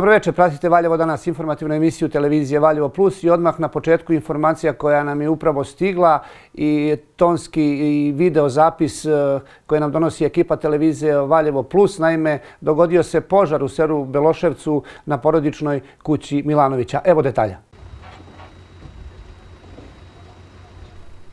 Dobro večer, pratite Valjevo danas informativnu emisiju televizije Valjevo Plus i odmah na početku informacija koja nam je upravo stigla i tonski i video zapis e, koje nam donosi ekipa televizije Valjevo Plus. Naime, dogodio se požar u seru Beloševcu na porodičnoj kući Milanovića. Evo detalja.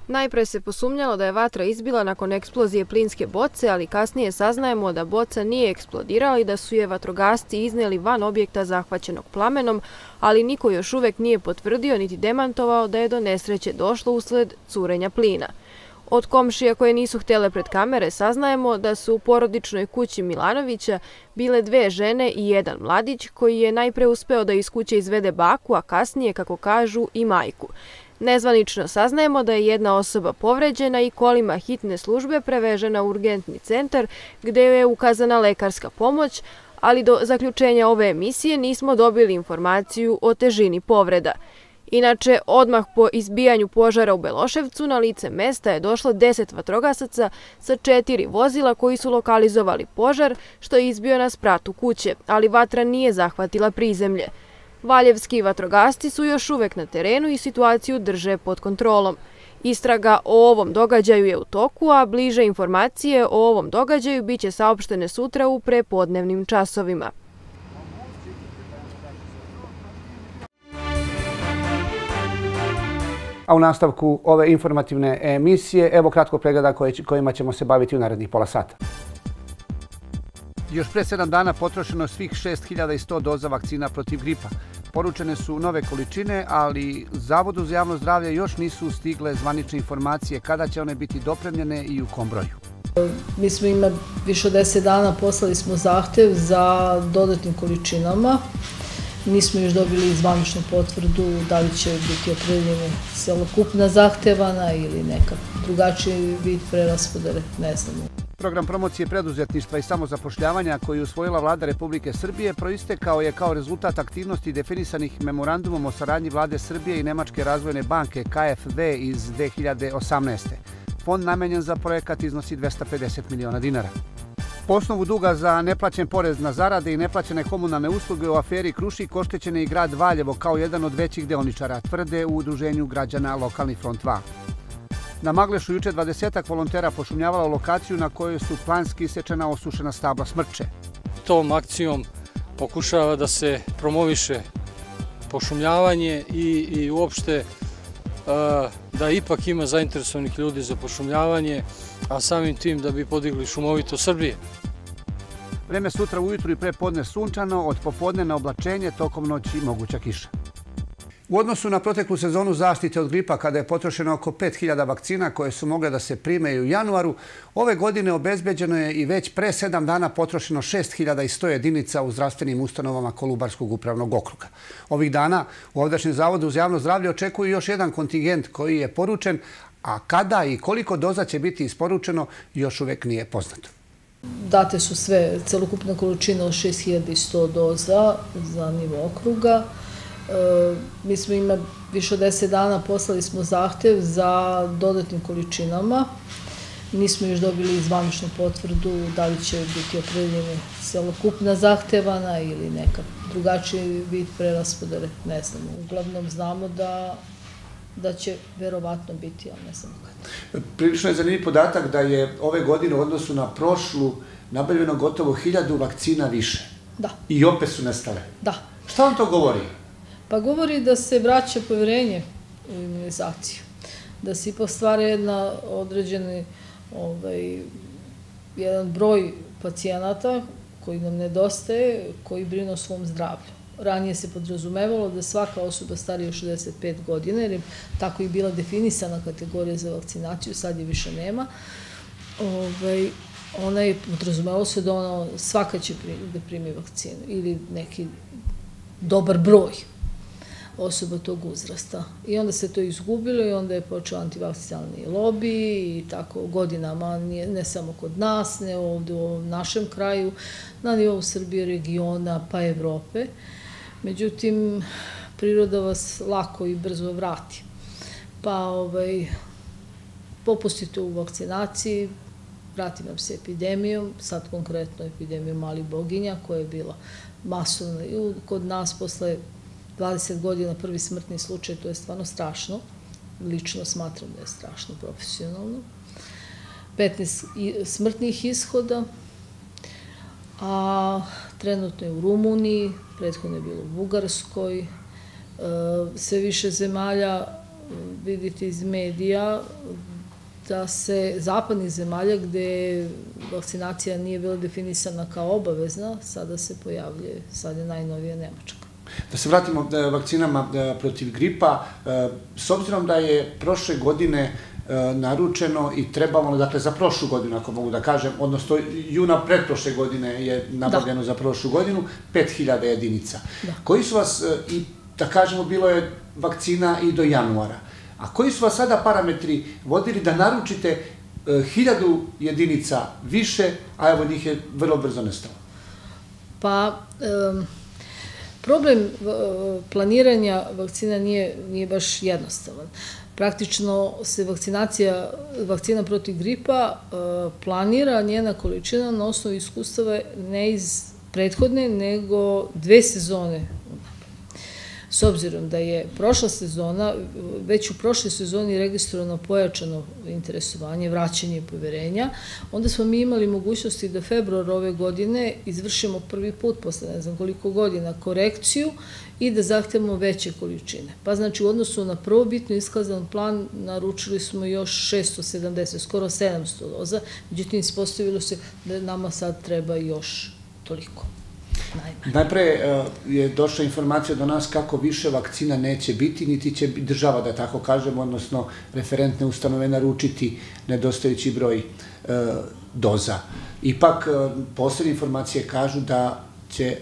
Najpre se posumnjalo da je vatra izbila nakon eksplozije plinske boce, ali kasnije saznajemo da boca nije eksplodirala i da su je vatrogasci izneli van objekta zahvaćenog plamenom, ali niko još uvek nije potvrdio niti demantovao da je do nesreće došlo usled curenja plina. Od komšija koje nisu htele pred kamere saznajemo da su u porodičnoj kući Milanovića bile dve žene i jedan mladić koji je najpre uspeo da iz kuće izvede baku, a kasnije, kako kažu, i majku. Nezvanično saznajemo da je jedna osoba povređena i kolima hitne službe prevežena u urgentni centar gde je ukazana lekarska pomoć, ali do zaključenja ove emisije nismo dobili informaciju o težini povreda. Inače, odmah po izbijanju požara u Beloševcu na lice mesta je došlo 10 vatrogasaca sa četiri vozila koji su lokalizovali požar, što je izbio na spratu kuće, ali vatra nije zahvatila prizemlje. Valjevski vatrogasci su još uvek na terenu i situaciju drže pod kontrolom. Istraga o ovom događaju je u toku, a bliže informacije o ovom događaju biće saopštene sutra u prepodnevnim časovima. A u nastavku ove informativne emisije, evo kratko pregleda kojima ćemo se baviti u narednih pola sata. Još pre sedam dana potrošeno svih 6100 doza vakcina protiv gripa. Poručene su nove količine, ali Zavodu za javno zdravlje još nisu stigle zvanične informacije kada će one biti dopremljene i u kom broju. Mi smo ima više od 10 dana poslali smo zahtev za dodatnim količinama. Nismo još dobili zvaničnu potvrdu da li će biti opredeljena celokupna zahtevana ili neka drugačiji vid preraspodele, ne znamo. Program promocije preduzetništva i samozapošljavanja koji je usvojila vlada Republike Srbije proistekao je kao rezultat aktivnosti definisanih memorandumom o saradnji vlade Srbije i Nemačke razvojne banke KFV iz 2018. Fond namenjen za projekat iznosi 250 miliona dinara. Po osnovu duga za neplaćen porez na zarade i neplaćene komunalne usluge u aferi Krušik oštećen je i grad Valjevo kao jedan od većih deoničara, tvrde u udruženju građana Lokalni front 2. Na Maglešu juče 20 volontera pošumljavala lokaciju na kojoj su planski isečena osušena stabla smrče. Tom akcijom pokušava da se promoviše pošumljavanje i, i uopšte da ipak ima zainteresovanih ljudi za pošumljavanje, a samim tim da bi podigli šumovito Srbije. Vreme sutra ujutru i pre podne sunčano, od popodne na oblačenje, tokom noći moguća kiša. U odnosu na proteklu sezonu zaštite od gripa, kada je potrošeno oko 5000 vakcina koje su mogle da se prime u januaru, ove godine obezbeđeno je i već pre sedam dana potrošeno 6100 jedinica u zdravstvenim ustanovama Kolubarskog upravnog okruga. Ovih dana u Ovdašnjem zavodu za javno zdravlje očekuju još jedan kontingent koji je poručen, a kada i koliko doza će biti isporučeno još uvek nije poznato. Date su sve celokupna količina od 6100 doza za nivo okruga. Mi smo ima više od 10 dana poslali smo zahtev za dodatnim količinama. Nismo još dobili zvaničnu potvrdu da li će biti opredeljena celokupna zahtevana ili neka drugačiji vid preraspodele, ne znamo. Uglavnom znamo da da će verovatno biti, ali ne znamo kada. Prilično je zanimljiv podatak da je ove godine u odnosu na prošlu nabavljeno gotovo hiljadu vakcina više. Da. I opet su nestale. Da. Šta vam to govori? Pa govori da se vraća poverenje u imunizaciju. Da se ipak stvara jedna određeni ovaj, jedan broj pacijenata koji nam nedostaje, koji brinu o svom zdravlju. Ranije se podrazumevalo da svaka osoba starija od 65 godina, jer je tako i bila definisana kategorija za vakcinaciju, sad je više nema, ovaj, ona je, podrazumevalo se da ona svaka će da primi vakcinu ili neki dobar broj osoba tog uzrasta. I onda se to izgubilo i onda je počeo antivakcijalni lobby i tako godinama, ne samo kod nas, ne ovde u ovom našem kraju, na nivou Srbije, regiona pa Evrope. Međutim, priroda vas lako i brzo vrati. Pa ovaj, popustite u vakcinaciji, vratim se epidemijom, sad konkretno epidemijom malih boginja koja je bila masovna i kod nas posle 20 godina prvi smrtni slučaj, to je stvarno strašno. Lično smatram da je strašno profesionalno. 15 smrtnih ishoda, a trenutno je u Rumuniji, prethodno je bilo u Bugarskoj, e, sve više zemalja vidite iz medija da se zapadnih zemalja gde vakcinacija nije bila definisana kao obavezna, sada se pojavljuje, sad je najnovija Nemačka. Da se vratimo da, vakcinama da, protiv gripa, e, s obzirom da je prošle godine e, naručeno i trebalo, dakle za prošlu godinu, ako mogu da kažem, odnosno juna pretprošle godine je nabavljeno da. za prošlu godinu, 5000 jedinica. Da. Koji su vas, i da kažemo, bilo je vakcina i do januara. A koji su vas sada parametri vodili da naručite e, hiljadu jedinica više, a evo njih je vrlo brzo nestalo? Pa, um, problem planiranja vakcina nije, nije baš jednostavan. Praktično se vakcinacija, vakcina protiv gripa uh, planira njena količina na osnovu iskustava ne iz prethodne, nego dve sezone S obzirom da je prošla sezona, već u prošloj sezoni registrovano pojačano interesovanje, vraćanje poverenja, onda smo mi imali mogućnosti da februar ove godine izvršimo prvi put posle ne znam koliko godina korekciju i da zahtevamo veće količine. Pa znači u odnosu na prvobitno iskazan plan naručili smo još 670, skoro 700 doza, međutim ispostavilo se da nama sad treba još toliko. Najpre e, je došla informacija do nas kako više vakcina neće biti, niti će država, da tako kažemo, odnosno referentne ustanove naručiti nedostajući broj e, doza. Ipak, e, poslednje informacije kažu da će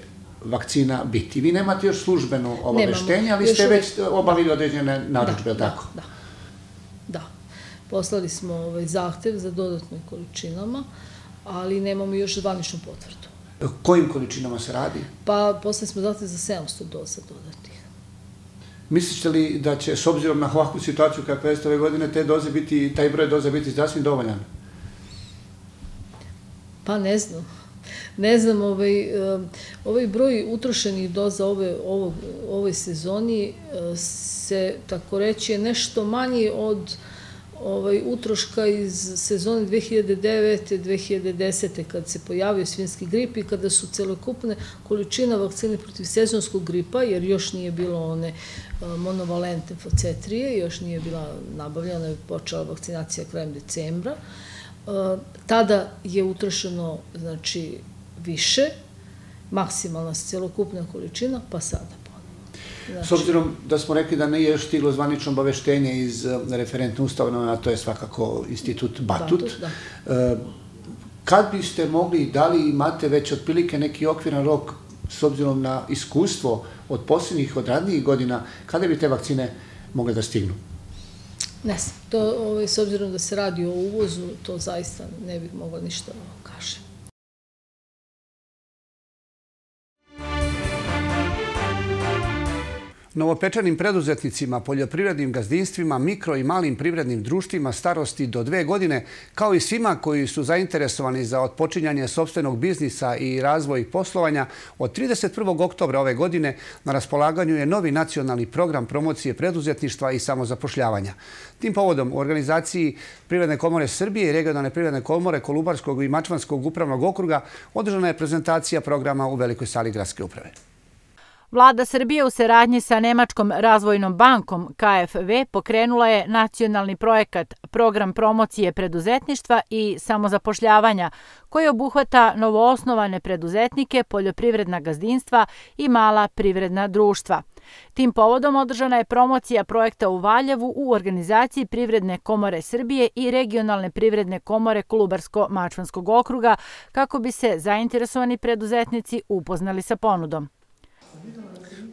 vakcina biti. Vi nemate još službeno obaveštenje, ali ste već obavili određene naručbe, da, tako? Da, da. Poslali smo ovaj zahtev za dodatnim količinama, ali nemamo još zvaničnu potvrdu. Kojim količinama se radi? Pa, posle smo dati za 700 doza dodatih. Mislite li da će, s obzirom na ovakvu situaciju kakva je ove godine, te doze biti, taj broj doza biti zdravstveno dovoljan? Pa ne znam. Ne znam, ovaj, ovaj broj utrošenih doza ove, ovog, ovoj sezoni eh, se, tako reći, je nešto manji od ovaj, utroška iz sezone 2009. 2010. kad se pojavio svinski grip i kada su celokupne količina vakcine protiv sezonskog gripa, jer još nije bilo one monovalentne facetrije, još nije bila nabavljena, je počela vakcinacija krajem decembra, tada je utrošeno znači, više, maksimalna celokupna količina, pa sada S obzirom da smo rekli da nije još stiglo zvanično obaveštenje iz eh, referentne ustavne, a to je svakako institut Batut. Batut da. Eh, kad biste mogli, da li imate već otprilike neki okviran rok s obzirom na iskustvo od posljednjih, od radnijih godina, kada bi te vakcine mogle da stignu? Ne znam, to, ovaj, s obzirom da se radi o uvozu, to zaista ne bih mogla ništa kažem. Novopečanim preduzetnicima, poljoprivrednim gazdinstvima, mikro i malim privrednim društvima starosti do dve godine, kao i svima koji su zainteresovani za otpočinjanje sobstvenog biznisa i razvoj poslovanja, od 31. oktobra ove godine na raspolaganju je novi nacionalni program promocije preduzetništva i samozapošljavanja. Tim povodom u organizaciji Privredne komore Srbije i regionalne privredne komore Kolubarskog i Mačvanskog upravnog okruga održana je prezentacija programa u Velikoj sali gradske uprave. Vlada Srbije u saradnji sa Nemačkom razvojnom bankom KFV pokrenula je nacionalni projekat Program promocije preduzetništva i samozapošljavanja koji obuhvata novoosnovane preduzetnike, poljoprivredna gazdinstva i mala privredna društva. Tim povodom održana je promocija projekta u Valjevu u organizaciji Privredne komore Srbije i regionalne privredne komore Kolubarsko-Mačvanskog okruga kako bi se zainteresovani preduzetnici upoznali sa ponudom.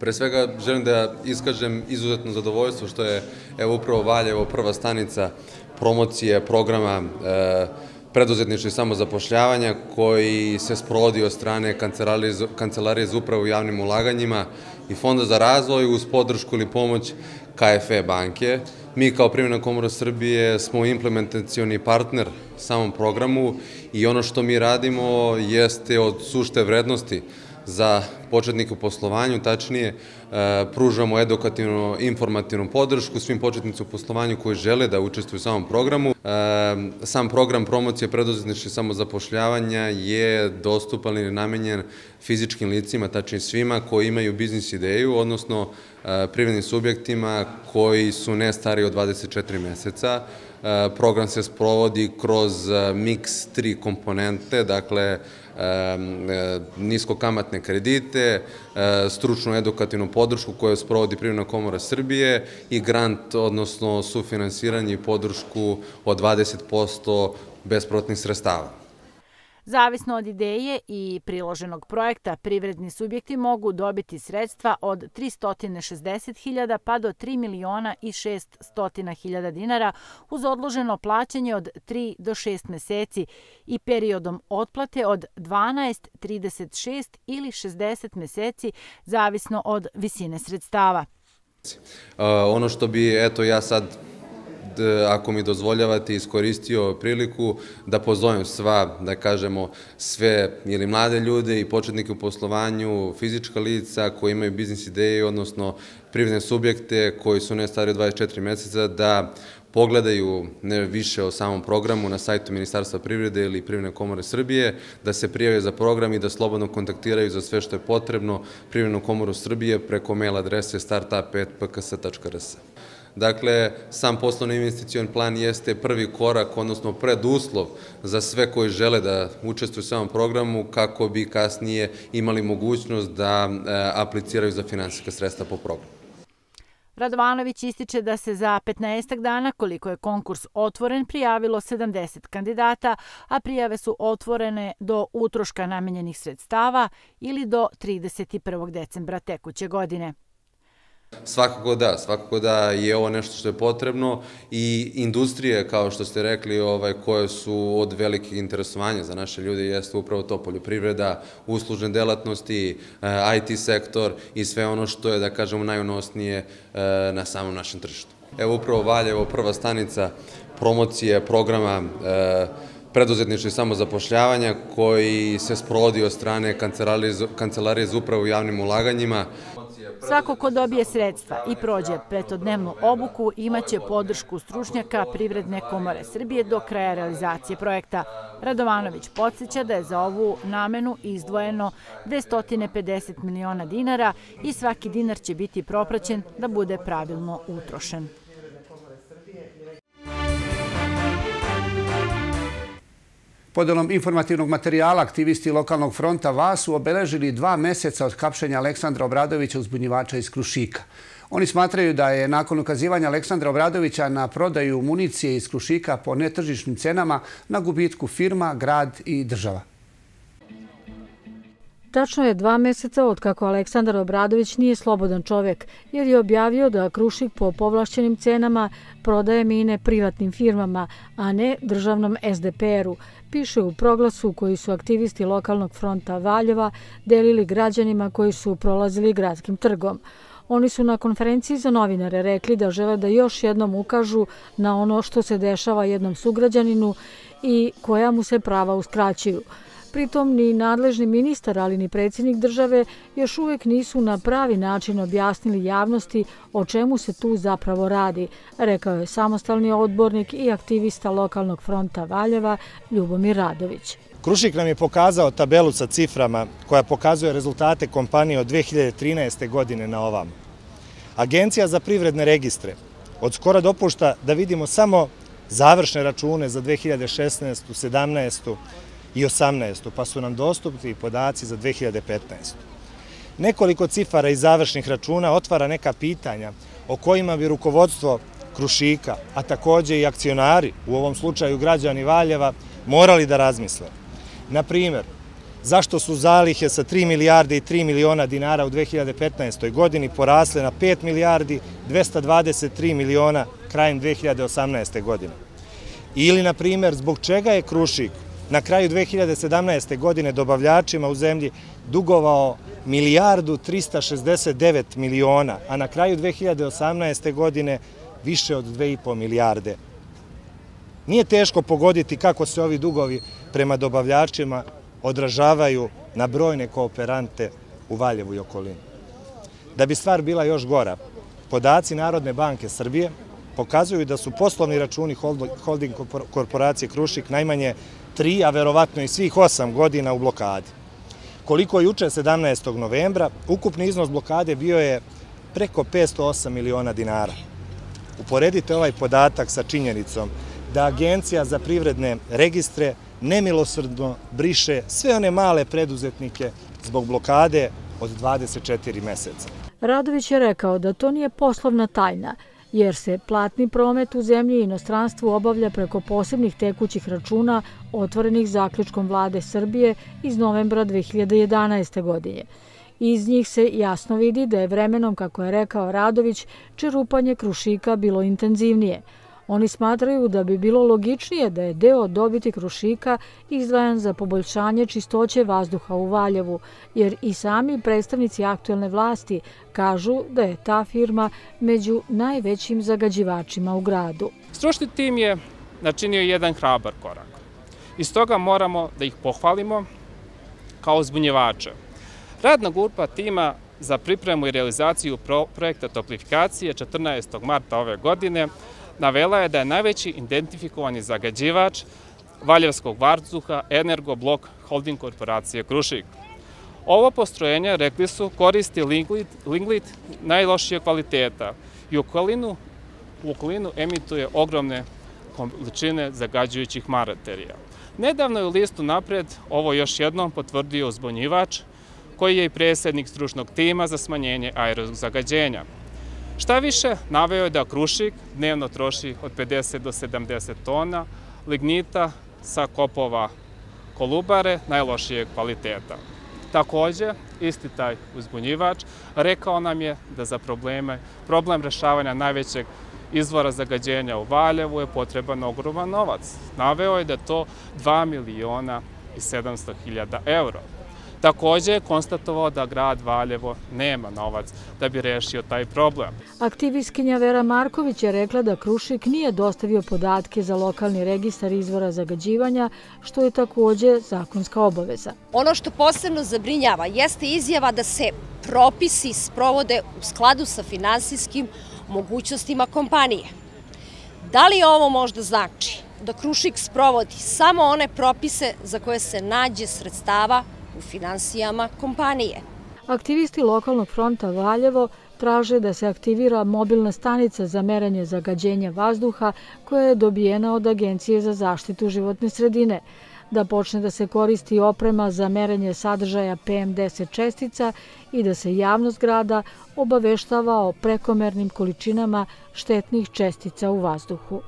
Pre svega želim da iskažem izuzetno zadovoljstvo što je evo upravo Valjevo prva stanica promocije programa e, preduzetničke samozapošljavanja koji se sprovodi od strane Kancelarije za upravu javnim ulaganjima i Fonda za razvoj uz podršku ili pomoć KFE banke. Mi kao Privredna komora Srbije smo implementacioni partner samom programu i ono što mi radimo jeste od sušte vrednosti za početnike u poslovanju, tačnije e, pružamo edukativno informativnu podršku svim početnicima u poslovanju koji žele da učestvuju u samom programu. E, sam program promocije preduzetničke samozapošljavanja je dostupan ili namenjen fizičkim licima, tačnije svima koji imaju biznis ideju, odnosno e, privrednim subjektima koji su ne stari od 24 meseca. Program se sprovodi kroz miks tri komponente, dakle niskokamatne kredite, e, stručnu edukativnu podršku koju sprovodi Privredna komora Srbije i grant, odnosno sufinansiranje i podršku od 20% besprotnih sredstava. Zavisno od ideje i priloženog projekta, privredni subjekti mogu dobiti sredstva od 360.000 pa do 3 miliona i 600.000 dinara uz odloženo plaćanje od 3 do 6 meseci i periodom otplate od 12, 36 ili 60 meseci, zavisno od visine sredstava. Ono što bi, eto, ja sad ako mi dozvoljavate, iskoristio priliku da pozovem sva, da kažemo, sve ili mlade ljude i početnike u poslovanju, fizička lica koji imaju biznis ideje, odnosno privredne subjekte koji su ne stari 24 meseca, da pogledaju ne više o samom programu na sajtu Ministarstva privrede ili Privredne komore Srbije, da se prijave za program i da slobodno kontaktiraju za sve što je potrebno Privrednu komoru Srbije preko mail adrese startup5pks.rs. Dakle, sam poslovno investicijon plan jeste prvi korak, odnosno preduslov za sve koji žele da učestvuju u samom programu kako bi kasnije imali mogućnost da e, apliciraju za finansijska sredstva po programu. Radovanović ističe da se za 15 dana, koliko je konkurs otvoren, prijavilo 70 kandidata, a prijave su otvorene do utroška namenjenih sredstava ili do 31. decembra tekuće godine. Svakako da, svakako da je ovo nešto što je potrebno i industrije, kao što ste rekli, ovaj, koje su od velikih interesovanja za naše ljude, jeste upravo to poljoprivreda, uslužne delatnosti, eh, IT sektor i sve ono što je, da kažemo, najunosnije eh, na samom našem tržištu. Evo upravo Valjevo, prva stanica promocije programa preduzetnične samozapošljavanja koji se sprovodi od strane Kancelarije za upravu javnim ulaganjima. Svako ko dobije sredstva i prođe petodnevnu obuku imaće podršku stručnjaka Privredne komore Srbije do kraja realizacije projekta. Radovanović podsjeća da je za ovu namenu izdvojeno 250 miliona dinara i svaki dinar će biti propraćen da bude pravilno utrošen. Podelom informativnog materijala aktivisti lokalnog fronta VAS su obeležili dva meseca od kapšenja Aleksandra Obradovića uzbunjivača iz Krušika. Oni smatraju da je nakon ukazivanja Aleksandra Obradovića na prodaju municije iz Krušika po netržišnim cenama na gubitku firma, grad i država. Tačno je dva meseca od kako Aleksandar Obradović nije slobodan čovjek, jer je objavio da Krušik po povlašćenim cenama prodaje mine privatnim firmama, a ne državnom SDPR-u, piše u proglasu koji su aktivisti lokalnog fronta Valjeva delili građanima koji su prolazili gradskim trgom. Oni su na konferenciji za novinare rekli da žele da još jednom ukažu na ono što se dešava jednom sugrađaninu i koja mu se prava uskraćuju. Pritom ni nadležni ministar, ali ni predsjednik države još uvek nisu na pravi način objasnili javnosti o čemu se tu zapravo radi, rekao je samostalni odbornik i aktivista lokalnog fronta Valjeva Ljubomir Radović. Krušik nam je pokazao tabelu sa ciframa koja pokazuje rezultate kompanije od 2013. godine na ovam. Agencija za privredne registre od skora dopušta da vidimo samo završne račune za 2016. 17 i 18. pa su nam dostupni podaci za 2015. Nekoliko cifara iz završnih računa otvara neka pitanja o kojima bi rukovodstvo Krušika, a takođe i akcionari, u ovom slučaju građani Valjeva, morali da razmisle. Na primjer, zašto su zalihe sa 3 milijarde i 3 miliona dinara u 2015. godini porasle na 5 milijardi 223 miliona krajem 2018. godine. Ili, na primjer, zbog čega je Krušik na kraju 2017. godine dobavljačima u zemlji dugovao milijardu 369 miliona, a na kraju 2018. godine više od 2,5 milijarde. Nije teško pogoditi kako se ovi dugovi prema dobavljačima odražavaju na brojne kooperante u Valjevu i okolini. Da bi stvar bila još gora, podaci Narodne banke Srbije pokazuju da su poslovni računi holding korporacije Krušik najmanje tri, a verovatno i svih osam godina u blokadi. Koliko je juče 17. novembra, ukupni iznos blokade bio je preko 508 miliona dinara. Uporedite ovaj podatak sa činjenicom da Agencija za privredne registre nemilosrdno briše sve one male preduzetnike zbog blokade od 24 meseca. Radović je rekao da to nije poslovna tajna, jer se platni promet u zemlji i inostranstvu obavlja preko posebnih tekućih računa otvorenih zaključkom vlade Srbije iz novembra 2011. godine. Iz njih se jasno vidi da je vremenom, kako je rekao Radović, čerupanje krušika bilo intenzivnije – Oni smatraju da bi bilo logičnije da je deo dobiti Krušika izdvajan za poboljšanje čistoće vazduha u Valjevu, jer i sami predstavnici aktuelne vlasti kažu da je ta firma među najvećim zagađivačima u gradu. Stručni tim je načinio jedan hrabar korak. Iz toga moramo da ih pohvalimo kao zbunjevače. Radna grupa tima za pripremu i realizaciju projekta toplifikacije 14. marta ove godine navela je da je najveći identifikovani zagađivač Valjevskog varzuha Energoblok holding korporacije Krušik. Ovo postrojenje, rekli su, koristi linglit, linglit najlošije kvaliteta i u okolinu, u okolinu emituje ogromne količine zagađujućih materija. Nedavno je u listu napred ovo još jednom potvrdio uzbunjivač, koji je i predsjednik stručnog tima za smanjenje aerozagađenja. Šta više, naveo je da Krušik dnevno troši od 50 do 70 tona lignita sa kopova kolubare najlošijeg kvaliteta. Takođe, isti taj uzbunjivač rekao nam je da za probleme, problem rešavanja najvećeg izvora zagađenja u Valjevu je potreban ogroman novac. Naveo je da to 2 miliona i 700 hiljada euro. Takođe je konstatovao da grad Valjevo nema novac da bi rešio taj problem. Aktivistkinja Vera Marković je rekla da Krušik nije dostavio podatke za lokalni registar izvora zagađivanja, što je takođe zakonska obaveza. Ono što posebno zabrinjava jeste izjava da se propisi sprovode u skladu sa finansijskim mogućnostima kompanije. Da li ovo možda znači da Krušik sprovodi samo one propise za koje se nađe sredstava u finansijama kompanije. Aktivisti lokalnog fronta Valjevo traže da se aktivira mobilna stanica za meranje zagađenja vazduha koja je dobijena od Agencije za zaštitu životne sredine, da počne da se koristi oprema za merenje sadržaja PM10 čestica i da se javnost grada obaveštava o prekomernim količinama štetnih čestica u vazduhu.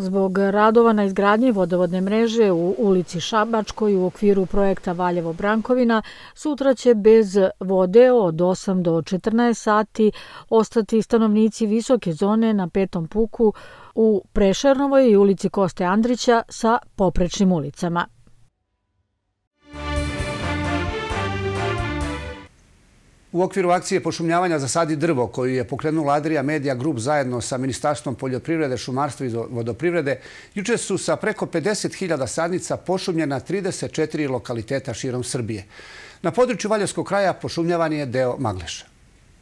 Zbog radova na izgradnji vodovodne mreže u ulici Šabačkoj u okviru projekta Valjevo-Brankovina sutra će bez vode od 8 do 14 sati ostati stanovnici visoke zone na petom puku u Prešernovoj i ulici Koste Andrića sa poprečnim ulicama. U okviru akcije pošumljavanja za sadi drvo koju je pokrenula Adria Media Group zajedno sa Ministarstvom poljoprivrede, šumarstva i vodoprivrede, juče su sa preko 50.000 sadnica pošumljena 34 lokaliteta širom Srbije. Na području Valjevskog kraja pošumljavan je deo Magleša.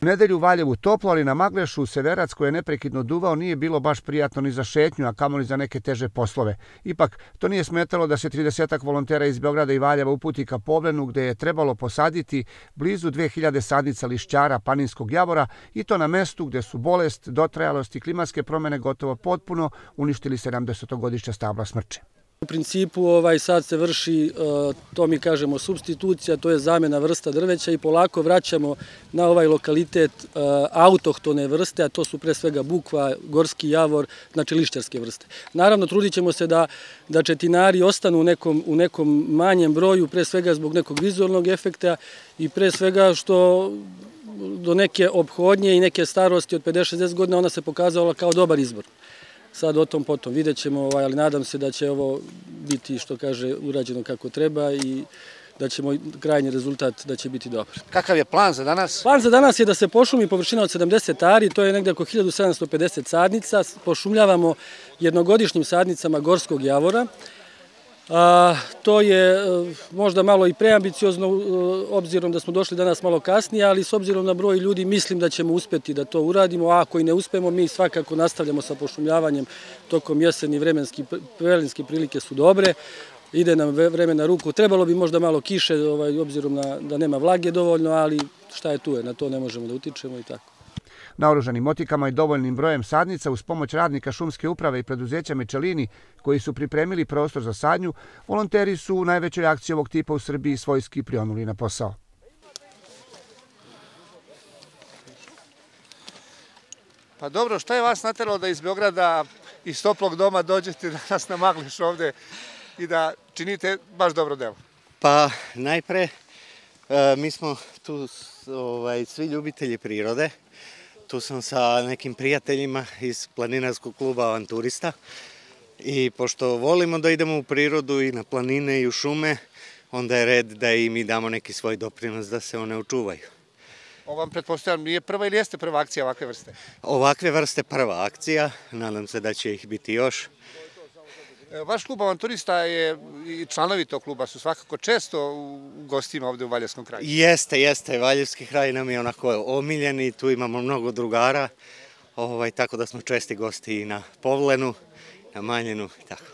U nedelju u Valjevu toplo, ali na Maglešu Severac koji je neprekidno duvao nije bilo baš prijatno ni za šetnju, a kamoli za neke teže poslove. Ipak, to nije smetalo da se 30 volontera iz Beograda i Valjeva uputi ka Povlenu gde je trebalo posaditi blizu 2000 sadnica lišćara paninskog javora i to na mestu gde su bolest, dotrajalost i klimatske promene gotovo potpuno uništili 70-godišnja stabla smrče. U principu ovaj sad se vrši, e, to mi kažemo, substitucija, to je zamena vrsta drveća i polako vraćamo na ovaj lokalitet e, autohtone vrste, a to su pre svega bukva, gorski javor, znači lišćarske vrste. Naravno, trudit ćemo se da, da četinari ostanu u nekom, u nekom manjem broju, pre svega zbog nekog vizualnog efekta i pre svega što do neke obhodnje i neke starosti od 50-60 godina ona se pokazala kao dobar izbor. Sad o tom potom vidjet ćemo, ovaj, ali nadam se da će ovo biti, što kaže, urađeno kako treba i da ćemo krajnji rezultat da će biti dobar. Kakav je plan za danas? Plan za danas je da se pošumi površina od 70 ari, to je negde oko 1750 sadnica. Pošumljavamo jednogodišnjim sadnicama Gorskog javora. A, to je e, možda malo i preambiciozno, e, obzirom da smo došli danas malo kasnije, ali s obzirom na broj ljudi mislim da ćemo uspeti da to uradimo, a ako i ne uspemo, mi svakako nastavljamo sa pošumljavanjem tokom jeseni, vremenski, vremenske prilike su dobre, ide nam vreme na ruku. Trebalo bi možda malo kiše, ovaj, obzirom na, da nema vlage dovoljno, ali šta je tu je, na to ne možemo da utičemo i tako. Naoružanim motikama i dovoljnim brojem sadnica uz pomoć radnika šumske uprave i preduzeća Mečelini koji su pripremili prostor za sadnju, volonteri su u najvećoj akciji ovog tipa u Srbiji svojski prionuli na posao. Pa dobro, šta je vas nateralo da iz Beograda iz toplog doma dođete da nas namagliš ovde i da činite baš dobro delo? Pa najpre e, mi smo tu ovaj, svi ljubitelji prirode. Tu sam sa nekim prijateljima iz planinarskog kluba avanturista i pošto volimo da idemo u prirodu i na planine i u šume, onda je red da i mi damo neki svoj doprinos da se one očuvaju. Ovo vam pretpostavljam nije prva ili jeste prva akcija ovakve vrste? Ovakve vrste prva akcija, nadam se da će ih biti još. Vaš klub avanturista je i članovi tog kluba su svakako često u gostima ovde u Valjevskom kraju. Jeste, jeste. Valjevski kraj nam je onako omiljen i tu imamo mnogo drugara, ovaj, tako da smo česti gosti i na Povlenu, na Manjenu i tako.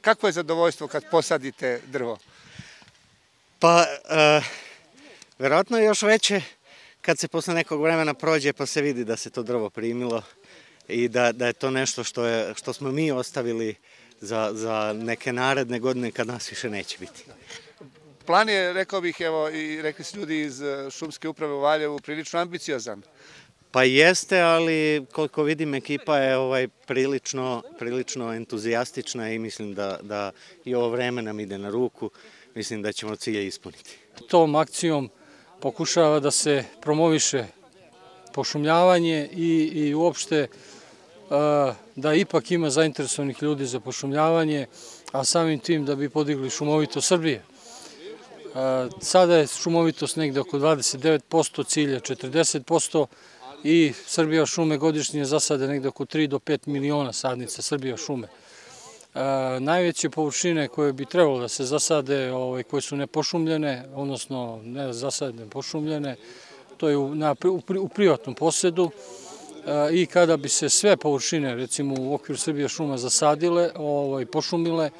Kako je zadovoljstvo kad posadite drvo? Pa, e, verovatno je još veće kad se posle nekog vremena prođe pa se vidi da se to drvo primilo i da, da je to nešto što, je, što smo mi ostavili za, za neke naredne godine kad nas više neće biti. Plan je, rekao bih, evo, i rekli su ljudi iz e, šumske uprave u Valjevu, prilično ambiciozan. Pa jeste, ali koliko vidim ekipa je ovaj prilično, prilično entuzijastična i mislim da, da i ovo vreme nam ide na ruku. Mislim da ćemo cilje ispuniti. Tom akcijom pokušava da se promoviše pošumljavanje i, i uopšte da ipak ima zainteresovanih ljudi za pošumljavanje, a samim tim da bi podigli šumovito Srbije. Sada je šumovitost negde oko 29%, cilje 40% i Srbija šume godišnje zasade negde oko 3 do 5 miliona sadnica Srbija šume. Najveće površine koje bi trebalo da se zasade, ovaj, koje su nepošumljene, odnosno ne zasadne, pošumljene, to je u, u privatnom posedu, i kada bi se sve površine, recimo u okviru Srbije šuma zasadile, ovaj, pošumile,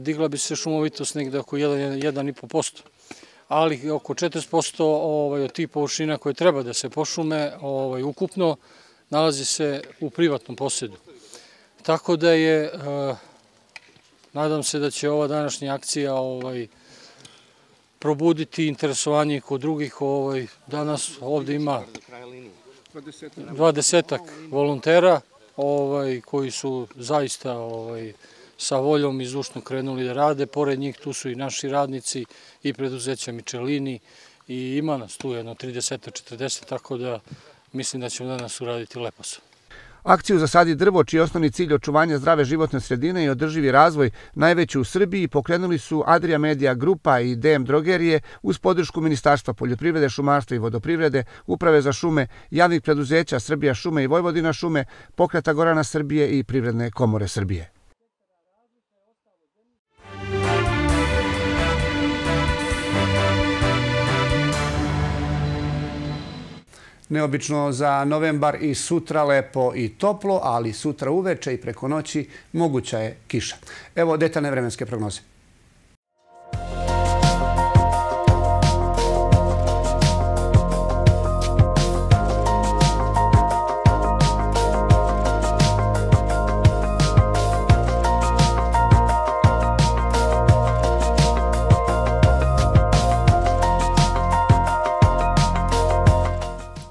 digla bi se šumovitost negde oko 1,5%. Ali oko 40% ovaj, od tih površina koje treba da se pošume ovaj, ukupno nalazi se u privatnom posjedu. Tako da je, nadam se da će ova današnja akcija ovaj, probuditi interesovanje kod drugih. Ovaj, danas ovde ima dvadesetak volontera ovaj, koji su zaista ovaj, sa voljom i krenuli da rade. Pored njih tu su i naši radnici i preduzeća Mičelini i ima nas tu jedno 30-40, tako da mislim da ćemo danas uraditi lepo. Akciju za sadi drvo, čiji je osnovni cilj očuvanja zdrave životne sredine i održivi razvoj, najveću u Srbiji, pokrenuli su Adria Media Grupa i DM Drogerije uz podršku Ministarstva poljoprivrede, šumarstva i vodoprivrede, Uprave za šume, javnih preduzeća Srbija šume i Vojvodina šume, Pokreta Gorana Srbije i Privredne komore Srbije. Neobično za novembar i sutra lepo i toplo, ali sutra uveče i preko noći moguća je kiša. Evo detaljne vremenske prognoze.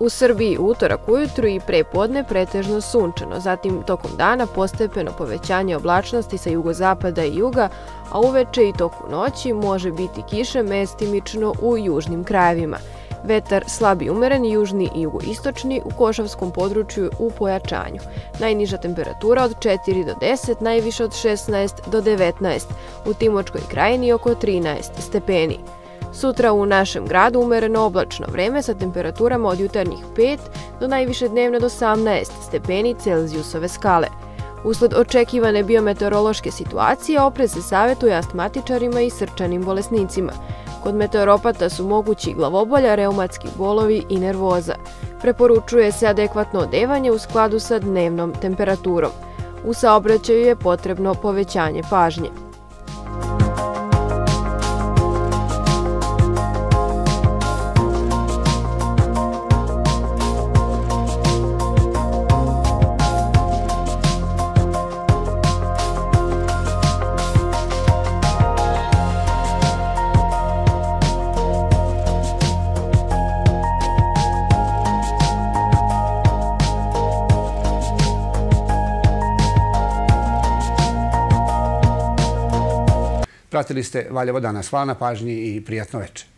U Srbiji utorak ujutru i prepodne pretežno sunčano, zatim tokom dana postepeno povećanje oblačnosti sa jugozapada i juga, a uveče i toku noći može biti kiše mestimično u južnim krajevima. Vetar slab i umeren, južni i jugoistočni, u Košavskom području u pojačanju. Najniža temperatura od 4 do 10, najviše od 16 do 19, u Timočkoj krajini oko 13 stepeni. Sutra u našem gradu umereno oblačno vreme sa temperaturama od jutarnjih 5 do najviše dnevne do 18 stepeni Celzijusove skale. Usled očekivane biometeorološke situacije oprez se savjetuje astmatičarima i srčanim bolesnicima. Kod meteoropata su mogući glavobolja, reumatski bolovi i nervoza. Preporučuje se adekvatno odevanje u skladu sa dnevnom temperaturom. U saobraćaju je potrebno povećanje pažnje. Pratili ste Valjevo danas. Hvala na pažnji i prijatno večer.